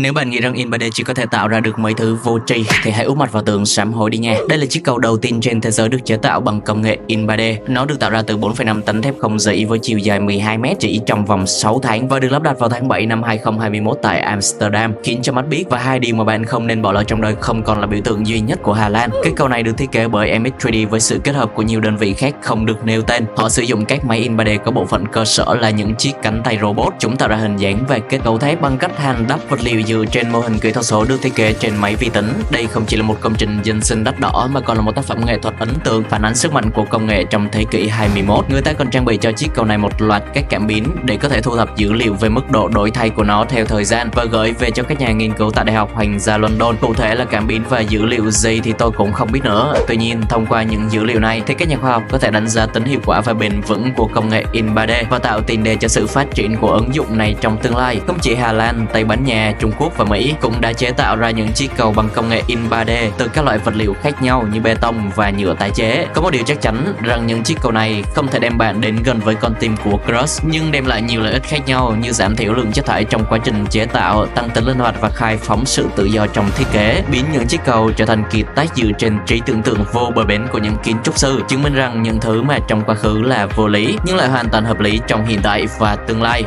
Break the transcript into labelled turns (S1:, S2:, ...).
S1: Nếu bạn nghĩ rằng in 3D chỉ có thể tạo ra được mấy thứ vô tri thì hãy úp mặt vào tường sám hối đi nha. Đây là chiếc cầu đầu tiên trên thế giới được chế tạo bằng công nghệ in 3D. Nó được tạo ra từ 4,5 tấn thép không dỉ với chiều dài 12 m chỉ trong vòng 6 tháng và được lắp đặt vào tháng 7 năm 2021 tại Amsterdam, khiến cho mắt biết và hai điều mà bạn không nên bỏ lỡ trong đời không còn là biểu tượng duy nhất của Hà Lan. Cái cầu này được thiết kế bởi MX3D với sự kết hợp của nhiều đơn vị khác không được nêu tên. Họ sử dụng các máy in 3D có bộ phận cơ sở là những chiếc cánh tay robot. Chúng tạo ra hình dáng và kết cấu thép bằng cách hàn đắp vật liệu dựa trên mô hình kỹ thuật số được thiết kế trên máy vi tính. Đây không chỉ là một công trình dân sinh đắt đỏ mà còn là một tác phẩm nghệ thuật ấn tượng phản ánh sức mạnh của công nghệ trong thế kỷ 21. Người ta còn trang bị cho chiếc cầu này một loạt các cảm biến để có thể thu thập dữ liệu về mức độ đổi thay của nó theo thời gian và gửi về cho các nhà nghiên cứu tại Đại học Hoàng gia London. Cụ thể là cảm biến và dữ liệu gì thì tôi cũng không biết nữa. Tuy nhiên, thông qua những dữ liệu này thì các nhà khoa học có thể đánh giá tính hiệu quả và bền vững của công nghệ in 3D và tạo tiền đề cho sự phát triển của ứng dụng này trong tương lai. Không chỉ Hà Lan, Tây Ban Nha, Trung Quốc và Mỹ cũng đã chế tạo ra những chiếc cầu bằng công nghệ in 3D từ các loại vật liệu khác nhau như bê tông và nhựa tái chế. Có một điều chắc chắn rằng những chiếc cầu này không thể đem bạn đến gần với con tim của Crush nhưng đem lại nhiều lợi ích khác nhau như giảm thiểu lượng chất thải trong quá trình chế tạo, tăng tính linh hoạt và khai phóng sự tự do trong thiết kế, biến những chiếc cầu trở thành kỳ tác dựa trên trí tưởng tượng vô bờ bến của những kiến trúc sư, chứng minh rằng những thứ mà trong quá khứ là vô lý nhưng lại hoàn toàn hợp lý trong hiện tại và tương lai.